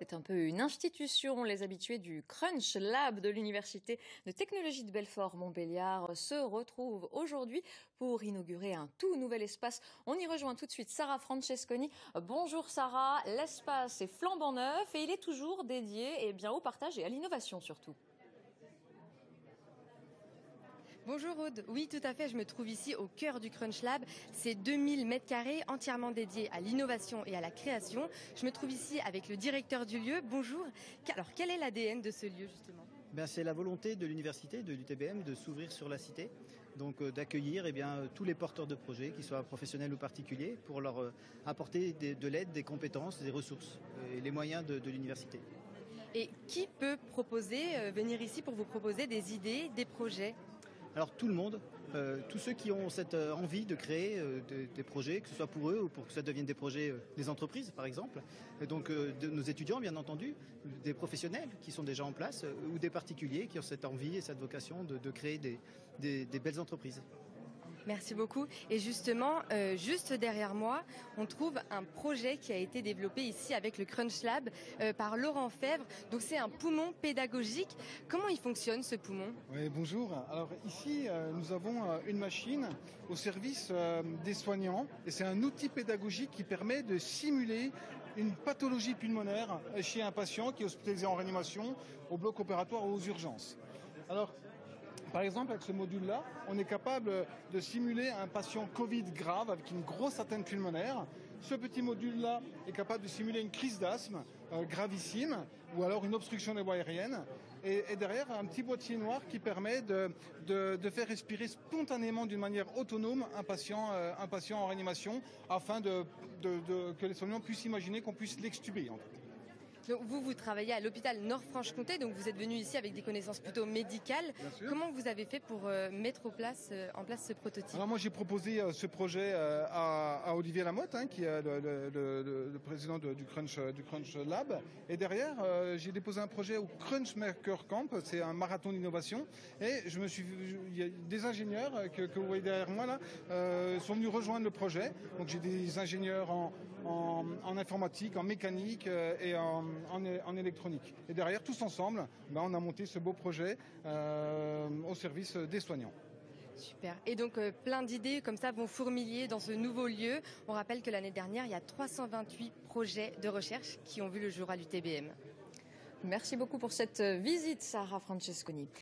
C'est un peu une institution. Les habitués du Crunch Lab de l'Université de technologie de Belfort-Montbéliard se retrouvent aujourd'hui pour inaugurer un tout nouvel espace. On y rejoint tout de suite Sarah Francesconi. Bonjour Sarah, l'espace est flambant neuf et il est toujours dédié eh bien, au partage et à l'innovation surtout. Bonjour Aude, oui tout à fait, je me trouve ici au cœur du Crunch Lab. C'est 2000 mètres carrés entièrement dédiés à l'innovation et à la création. Je me trouve ici avec le directeur du lieu. Bonjour. Alors quel est l'ADN de ce lieu justement? Ben, c'est la volonté de l'université, de l'UTBM, de s'ouvrir sur la cité, donc euh, d'accueillir eh bien, tous les porteurs de projets, qu'ils soient professionnels ou particuliers, pour leur euh, apporter de l'aide, des compétences, des ressources euh, et les moyens de, de l'université. Et qui peut proposer, venir ici pour vous proposer des idées, des projets? Alors tout le monde, euh, tous ceux qui ont cette euh, envie de créer euh, des, projets, que ce soit pour eux ou pour que ça devienne des projets des entreprises par exemple, donc nos étudiants bien entendu, des professionnels qui sont déjà en place ou des particuliers qui ont cette envie et cette vocation de, créer des belles entreprises. Merci beaucoup. Et justement, euh, juste derrière moi, on trouve un projet qui a été développé ici avec le Crunch Lab euh, par Laurent Fèvre. Donc c'est un poumon pédagogique. Comment il fonctionne ce poumon? Oui, bonjour. Alors ici, euh, nous avons une machine au service des soignants et c'est un outil pédagogique qui permet de simuler une pathologie pulmonaire chez un patient qui est hospitalisé en réanimation au bloc opératoire ou aux urgences. Alors, par exemple, avec ce module-là, on est capable de simuler un patient Covid grave avec une grosse atteinte pulmonaire. Ce petit module-là est capable de simuler une crise d'asthme euh, gravissime ou alors une obstruction des voies aériennes. Et, derrière, un petit boîtier noir qui permet de, faire respirer spontanément d'une manière autonome un patient, euh, en réanimation afin que les soignants puissent imaginer qu'on puisse l'extuber. Donc vous, vous travaillez à l'hôpital Nord-Franche-Comté, donc vous êtes venu ici avec des connaissances plutôt médicales. Comment vous avez fait pour euh, mettre en place, euh, en place ce prototype? Alors moi j'ai proposé euh, ce projet à, Olivier Lamotte, hein, qui est le, président du, Crunch, du Crunch Lab. Et derrière, j'ai déposé un projet au Crunch Maker Camp, c'est un marathon d'innovation. Et je me suis, il y a des ingénieurs que, vous voyez derrière moi là, sont venus rejoindre le projet. Donc j'ai des ingénieurs en, en informatique, en mécanique et en en, électronique. Et derrière, tous ensemble, ben, on a monté ce beau projet euh, au service des soignants. Super. Et donc euh, plein d'idées comme ça vont fourmiller dans ce nouveau lieu. On rappelle que l'année dernière, il y a 328 projets de recherche qui ont vu le jour à l'UTBM. Merci beaucoup pour cette visite, Sarah Francesconi.